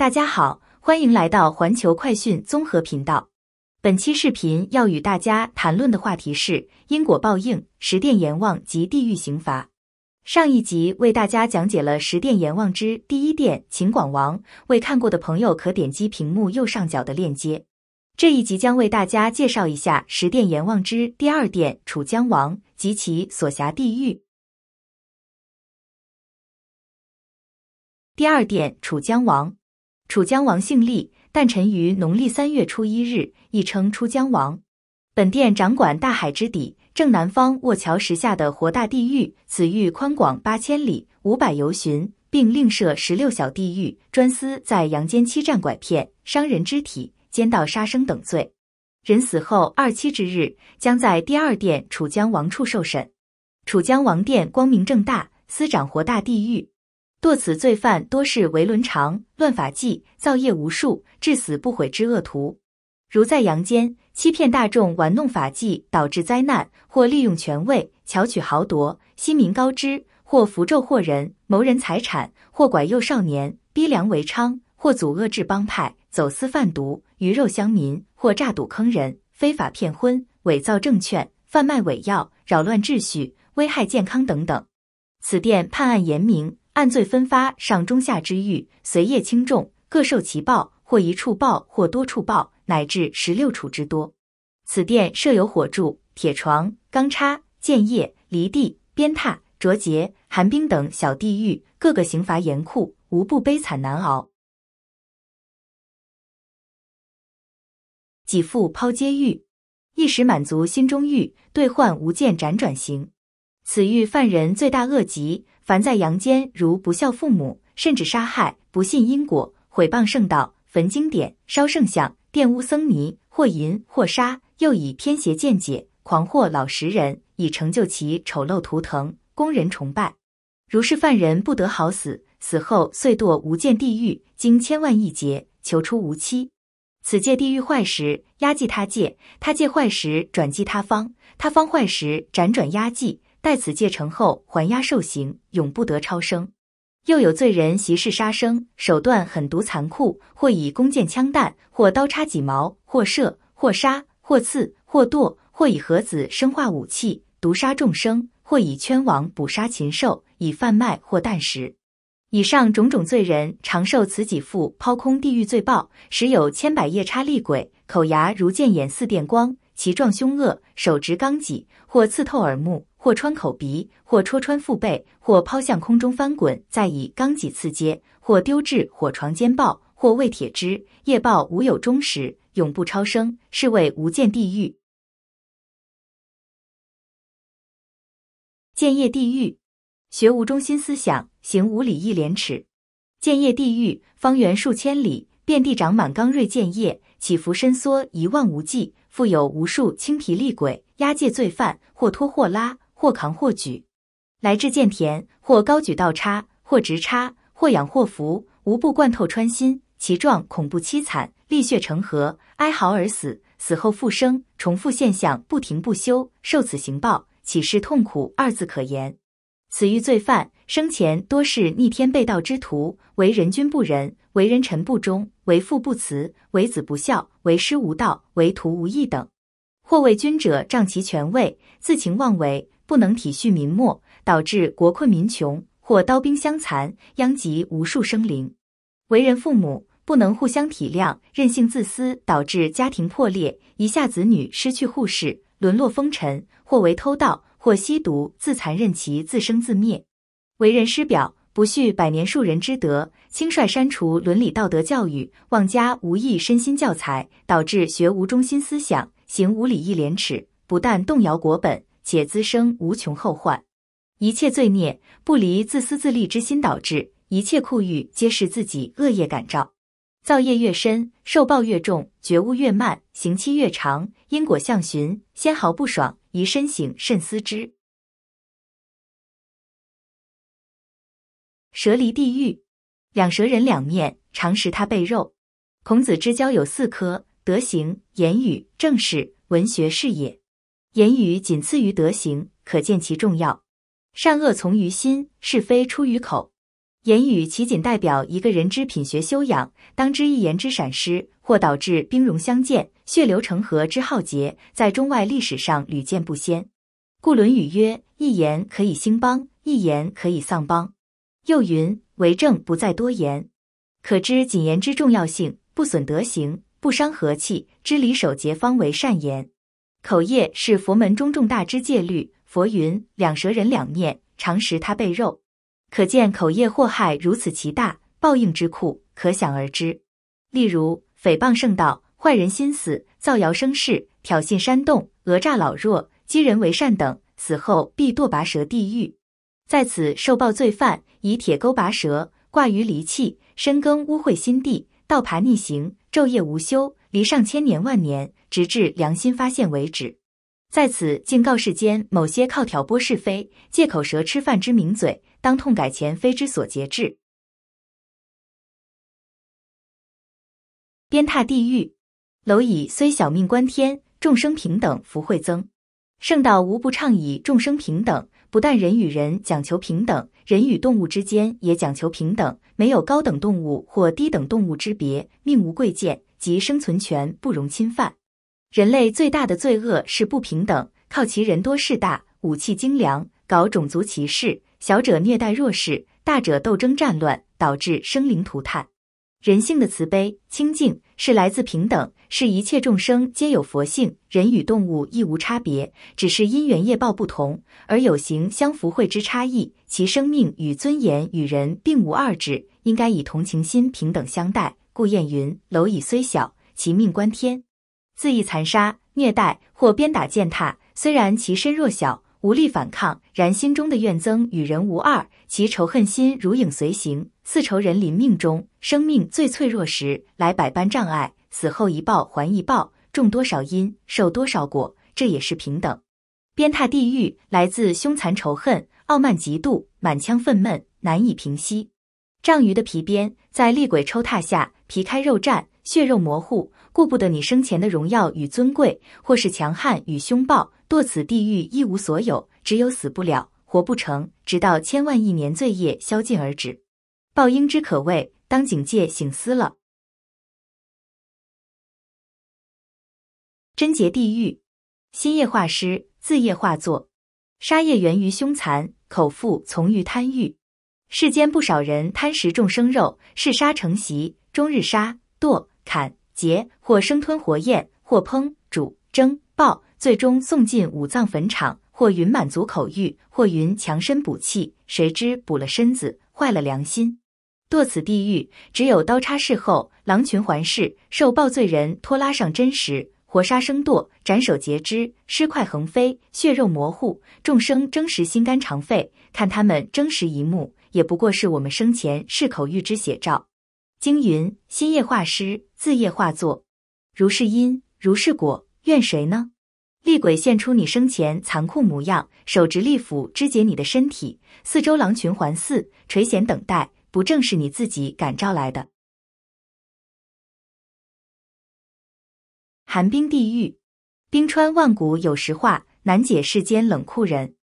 大家好，欢迎来到环球快讯综合频道。本期视频要与大家谈论的话题是因果报应、十殿阎王及地狱刑罚。上一集为大家讲解了十殿阎王之第一殿秦广王，未看过的朋友可点击屏幕右上角的链接。这一集将为大家介绍一下十殿阎王之第二殿楚江王及其所辖地狱。第二殿楚江王。楚江王姓厉，诞辰于农历三月初一日，亦称出江王。本殿掌管大海之底，正南方卧桥石下的活大地狱。此狱宽广八千里，五百游巡，并另设十六小地狱，专司在阳间欺占拐骗、伤人肢体、奸盗杀生等罪。人死后二七之日，将在第二殿楚江王处受审。楚江王殿光明正大，司掌活大地狱。堕此罪犯多是为伦常、乱法纪、造业无数、至死不悔之恶徒。如在阳间欺骗大众、玩弄法纪，导致灾难；或利用权位巧取豪夺、心民高知；或符咒惑人、谋人财产；或拐诱少年、逼良为娼；或阻遏制帮派、走私贩毒、鱼肉乡民；或诈赌坑人、非法骗婚、伪造证券、贩卖伪药、扰乱秩序、危害健康等等。此殿判案严明。按罪分发上中下之狱，随业轻重，各受其报，或一处报，或多处报，乃至十六处之多。此殿设有火柱、铁床、钢叉、剑叶、犁地、鞭挞、灼节、寒冰等小地狱，各个刑罚严酷，无不悲惨难熬。给付抛接狱，一时满足心中欲，兑换无间辗转行。此狱犯人罪大恶极。凡在阳间，如不孝父母，甚至杀害、不信因果、毁谤圣道、焚经典、烧圣像、玷污僧尼，或淫或杀，又以偏邪见解、狂惑老实人，以成就其丑陋图腾，供人崇拜。如是犯人不得好死，死后遂堕无间地狱，经千万亿劫，求出无期。此界地狱坏时，压祭他界；他界坏时，转祭他方；他方坏时，辗转压祭。待此戒成后，还押受刑，永不得超生。又有罪人习事杀生，手段狠毒残酷，或以弓箭枪弹，或刀叉戟矛，或射，或杀，或刺，或剁，或以盒子生化武器毒杀众生，或以圈网捕杀禽兽，以贩卖或啖食。以上种种罪人，常受此己父抛空地狱罪报，时有千百夜叉厉鬼，口牙如剑眼似电光，其状凶恶，手执钢戟，或刺透耳目。或穿口鼻，或戳穿腹背，或抛向空中翻滚，再以钢戟刺接，或丢至火床煎爆，或喂铁汁，夜报无有终时，永不超生，是谓无间地狱。建业地狱，学无中心思想，行无礼义廉耻。建业地狱，方圆数千里，遍地长满刚锐建业，起伏伸缩一望无际，复有无数青皮厉鬼，押解罪犯，或拖或拉。或扛或举，来至见田，或高举倒插，或直插，或仰或伏，无不贯透穿心。其状恐怖凄惨，沥血成河，哀嚎而死，死后复生，重复现象不停不休。受此刑报，岂是痛苦二字可言？此狱罪犯生前多是逆天背道之徒，为人君不仁，为人臣不忠，为父不慈，为子不孝，为师无道，为徒无义等。或为君者仗其权位，自情妄为。不能体恤民末，导致国困民穷，或刀兵相残，殃及无数生灵；为人父母不能互相体谅，任性自私，导致家庭破裂，一下子女失去护士，沦落风尘；或为偷盗，或吸毒，自残，任其自生自灭；为人师表，不恤百年树人之德，轻率删除伦理道德教育，妄加无益身心教材，导致学无中心思想，行无礼义廉耻，不但动摇国本。且滋生无穷后患，一切罪孽不离自私自利之心导致，一切酷欲皆是自己恶业感召，造业越深，受报越重，觉悟越慢，刑期越长，因果相循，纤毫不爽，宜深省慎思之。蛇离地狱，两蛇人两面，常食他背肉。孔子之交有四科：德行、言语、政事、文学是也。言语仅次于德行，可见其重要。善恶从于心，是非出于口。言语其仅代表一个人之品学修养，当知一言之闪失，或导致兵戎相见、血流成河之浩劫，在中外历史上屡见不鲜。故《论语》曰：“一言可以兴邦，一言可以丧邦。”又云：“为政不在多言。”可知谨言之重要性，不损德行，不伤和气，知礼守节方为善言。口业是佛门中重大之戒律。佛云：“两舌人两面，常食他被肉。”可见口业祸害如此其大，报应之酷可想而知。例如诽谤圣道、坏人心思、造谣生事、挑衅煽动、讹诈老弱、激人为善等，死后必堕拔舌地狱。在此受报罪犯以铁钩拔舌，挂于离弃，深耕污秽心地，倒爬逆行，昼夜无休，离上千年万年，直至良心发现为止。在此敬告世间某些靠挑拨是非、借口舌吃饭之名嘴。当痛改前非之所节制，鞭挞地狱。蝼蚁虽小命关天，众生平等福慧增。圣道无不倡以众生平等，不但人与人讲求平等，人与动物之间也讲求平等，没有高等动物或低等动物之别，命无贵贱，及生存权不容侵犯。人类最大的罪恶是不平等，靠其人多势大，武器精良，搞种族歧视。小者虐待弱势，大者斗争战乱，导致生灵涂炭。人性的慈悲清净是来自平等，是一切众生皆有佛性，人与动物亦无差别，只是因缘业报不同而有形相符会之差异。其生命与尊严与人并无二致，应该以同情心平等相待。故谚云：“蝼蚁虽小，其命关天。”恣意残杀、虐待或鞭打践踏，虽然其身弱小。无力反抗，然心中的怨憎与人无二，其仇恨心如影随形。似仇人临命中，生命最脆弱时，来百般障碍，死后一报还一报，种多少因，受多少果，这也是平等。鞭挞地狱来自凶残仇恨、傲慢嫉妒、满腔愤懑，难以平息。丈鱼的皮鞭在厉鬼抽踏下，皮开肉绽，血肉模糊，顾不得你生前的荣耀与尊贵，或是强悍与凶暴。堕此地狱一无所有，只有死不了，活不成，直到千万亿年罪业消尽而止。报应之可畏，当警戒醒思了。贞洁地狱，心业化失，自业化作。杀业源于凶残，口腹从于贪欲。世间不少人贪食众生肉，嗜杀成习，终日杀、剁、砍、截，或生吞活咽，或烹煮蒸爆。最终送进五脏坟场，或云满足口欲，或云强身补气，谁知补了身子，坏了良心。堕此地狱，只有刀叉事后，狼群环视，受报罪人拖拉上真实，活杀生剁，斩首截肢，尸块横飞，血肉模糊，众生争食心肝肠肺，看他们争食一幕，也不过是我们生前嗜口欲之写照。经云：心业化失，自业化作，如是因，如是果，怨谁呢？厉鬼现出你生前残酷模样，手执利斧肢解你的身体，四周狼群环伺，垂涎等待，不正是你自己感召来的？寒冰地狱，冰川万古有时化，难解世间冷酷人。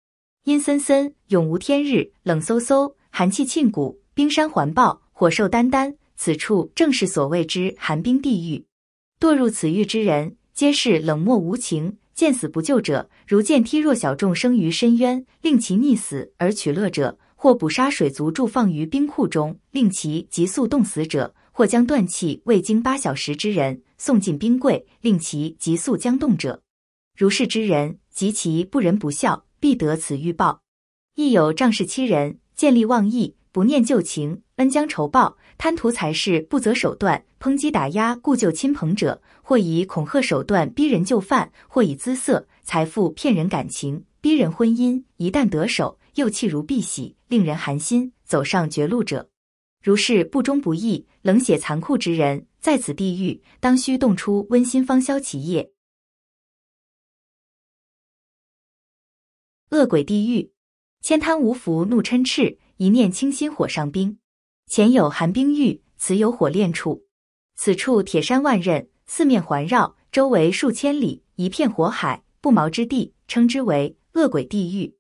阴森森，永无天日；冷飕飕，寒气沁骨，冰山环抱，火兽眈眈。此处正是所谓之寒冰地狱。堕入此狱之人，皆是冷漠无情。见死不救者，如见踢弱小众生于深渊，令其溺死而取乐者；或捕杀水族贮放于冰库中，令其急速冻死者；或将断气未经八小时之人送进冰柜，令其急速僵冻者。如是之人，及其不仁不孝，必得此欲报。亦有仗势欺人、见利忘义、不念旧情、恩将仇报、贪图财势不择手段、抨击打压故旧亲朋者。或以恐吓手段逼人就范，或以姿色、财富骗人感情，逼人婚姻。一旦得手，又弃如敝屣，令人寒心，走上绝路者。如是不忠不义、冷血残酷之人，在此地狱，当须动出温馨方消其业。恶鬼地狱，千贪无福怒嗔炽，一念倾心火上冰。前有寒冰狱，此有火炼处。此处铁山万仞。四面环绕，周围数千里，一片火海，不毛之地，称之为恶鬼地狱。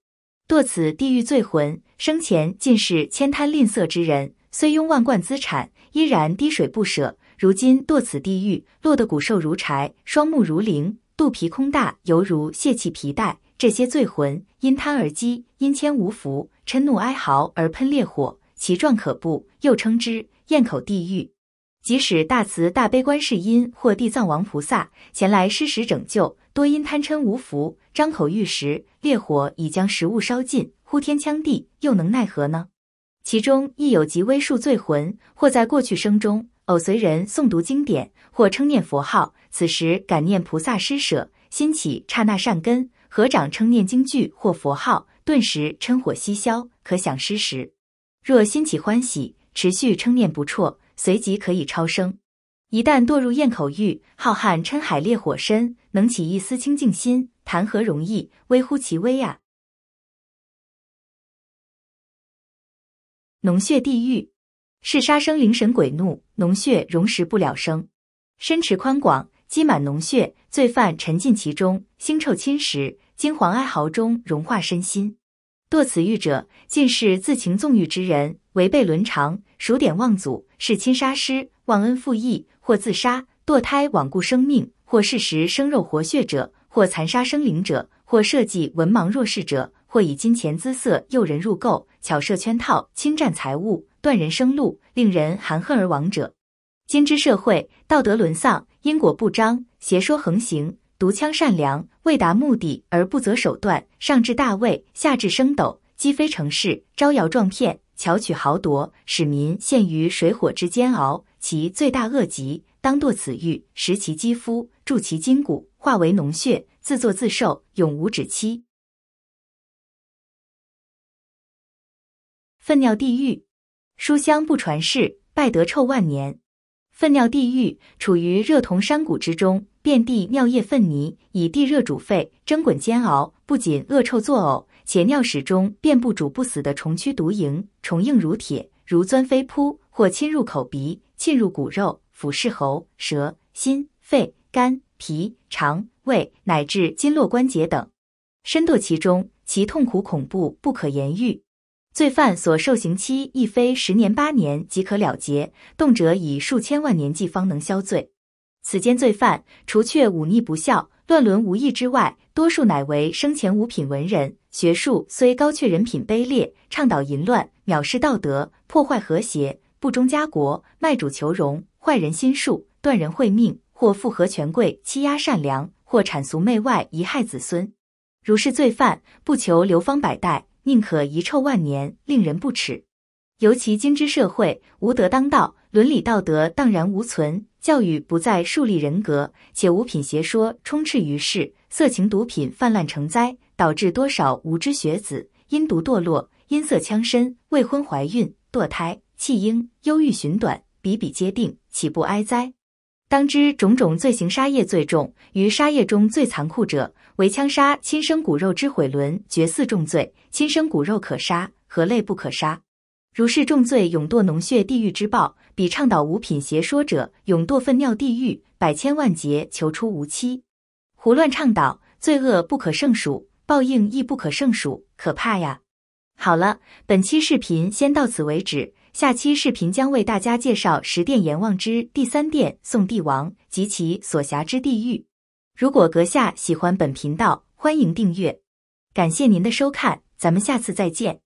堕此地狱罪魂，生前尽是千贪吝啬之人，虽拥万贯资产，依然滴水不舍。如今堕此地狱，落得骨瘦如柴，双目如灵，肚皮空大，犹如泄气皮带。这些罪魂因贪而饥，因牵无福，嗔怒哀嚎而喷烈火，其状可怖，又称之咽口地狱。即使大慈大悲观世音或地藏王菩萨前来施食拯救，多因贪嗔无福，张口欲食，烈火已将食物烧尽，呼天抢地，又能奈何呢？其中亦有极微数罪魂，或在过去生中偶随人诵读经典，或称念佛号，此时感念菩萨施舍，心起刹那善根。合掌称念经句或佛号，顿时嗔火熄消，可享施食。若心起欢喜，持续称念不辍，随即可以超生。一旦堕入咽口狱，浩瀚嗔海烈火深，能起一丝清净心，谈何容易？微乎其微啊！脓血地狱是杀生灵神鬼怒，脓血容食不了生，身池宽广，积满脓血，罪犯沉浸其中，腥臭侵蚀。惊惶哀嚎中融化身心，堕此狱者尽是自情纵欲之人，违背伦常，数典忘祖，弑亲杀师，忘恩负义，或自杀、堕胎罔顾生命，或适时生肉活血者，或残杀生灵者，或设计文盲弱势者，或以金钱姿色诱人入垢，巧设圈套，侵占财物，断人生路，令人含恨而亡者。今之社会道德沦丧，因果不彰，邪说横行。毒枪善良，为达目的而不择手段，上至大位，下至升斗，击飞城市，招摇撞骗，巧取豪夺，使民陷于水火之煎熬。其罪大恶极，当堕此狱，食其肌肤，蛀其筋骨，化为脓血，自作自受，永无止期。粪尿地狱，书香不传世，败德臭万年。粪尿地狱处于热铜山谷之中。遍地尿液粪泥，以地热煮沸，蒸滚煎熬，不仅恶臭作呕，且尿屎中遍布煮不死的虫蛆毒蝇，虫硬如铁，如钻飞扑，或侵入口鼻，沁入骨肉，腐蚀喉、舌、心、肺、肝、脾、肠、胃，乃至筋络关节等。身堕其中，其痛苦恐怖不可言喻。罪犯所受刑期亦非十年八年即可了结，动辄以数千万年计方能消罪。此间罪犯，除却忤逆不孝、乱伦无义之外，多数乃为生前五品文人，学术虽高，却人品卑劣，倡导淫乱，藐视道德，破坏和谐，不忠家国，卖主求荣，坏人心术，断人慧命，或附和权贵，欺压善良，或谄俗媚外，贻害子孙。如是罪犯，不求流芳百代，宁可遗臭万年，令人不齿。尤其今之社会，无德当道，伦理道德荡然无存。教育不再树立人格，且五品邪说充斥于世，色情毒品泛滥成灾，导致多少无知学子因毒堕落，因色枪身，未婚怀孕，堕胎，弃婴，忧郁寻短，比比皆定，岂不哀哉？当知种种罪行，杀业最重，于杀业中最残酷者，为枪杀亲生骨肉之毁伦，绝四重罪。亲生骨肉可杀，何类不可杀？如是重罪，永堕脓血地狱之报；比倡导五品邪说者，永堕粪尿地狱，百千万劫求出无期。胡乱倡导，罪恶不可胜数，报应亦不可胜数，可怕呀！好了，本期视频先到此为止，下期视频将为大家介绍十殿阎王之第三殿宋帝王及其所辖之地狱。如果阁下喜欢本频道，欢迎订阅。感谢您的收看，咱们下次再见。